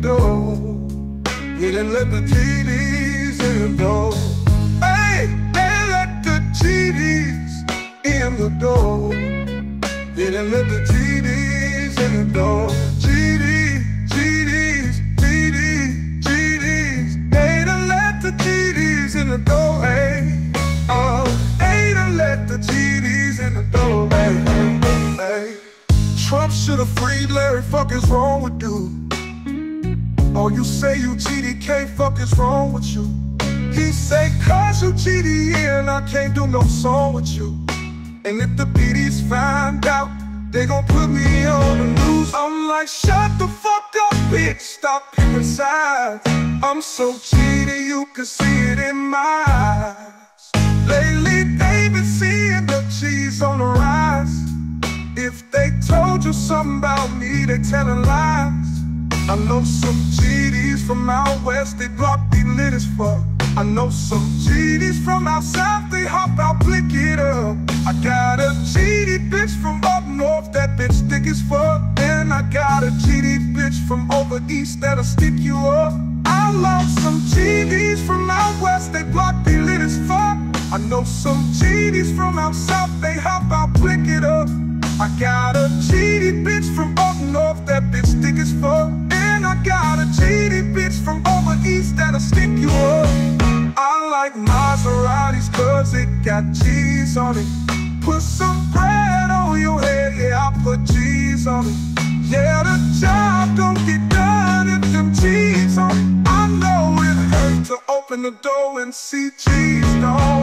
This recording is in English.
door. Didn't let the TDs in the door. Hey, they let the TDs in the door. They didn't let the in the door. GDs, GDs. They let the GDs in the door. Hey, uh, oh, they done let the GDs in the door. Hey. Trump should have freed Larry. Fuck is wrong with you? Oh, you say you GDK. Fuck is wrong with you? He say, cause you GD and I can't do no song with you. And if the PDs find out, they gon' put me on the news. I'm like, shut the fuck up, bitch. Stop picking sides. I'm so GD, you can see it in my eyes. Lately, they been seeing the cheese on the rise. If they told you something about me, they telling lies. I know some GDs from out west, they block be lit as fuck. I know some GDs from out south, they hop out, blick it up. I got a GD bitch from up north, that bitch thick as fuck. Then I got a GD bitch from over east that'll stick you up. I love some GDs from out west, they block be lit as fuck. I know some GDs from out south, they hop out, blick it up. I got a GD bitch from up north, that bitch thick as got cheese on it. Put some bread on your head, yeah, I put cheese on it. Yeah, the job don't get done if them cheese on it. I know it hurt to open the door and see cheese. Yeah.